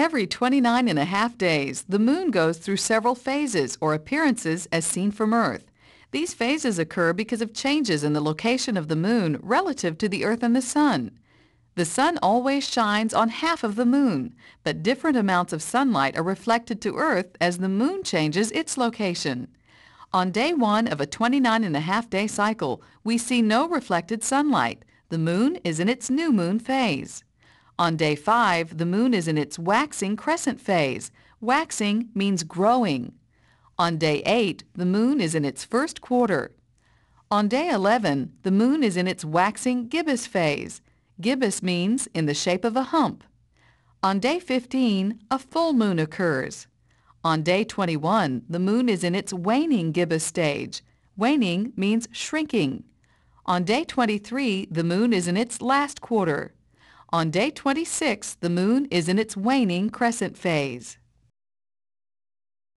Every 29 and a half days, the moon goes through several phases or appearances as seen from Earth. These phases occur because of changes in the location of the moon relative to the Earth and the Sun. The sun always shines on half of the moon, but different amounts of sunlight are reflected to Earth as the moon changes its location. On day one of a 29 and a half day cycle, we see no reflected sunlight. The moon is in its new moon phase. On day five, the moon is in its waxing crescent phase. Waxing means growing. On day 8, the moon is in its first quarter. On day 11, the moon is in its waxing gibbous phase. Gibbous means in the shape of a hump. On day 15, a full moon occurs. On day 21, the moon is in its waning gibbous stage. Waning means shrinking. On day 23, the moon is in its last quarter. On day 26, the moon is in its waning crescent phase.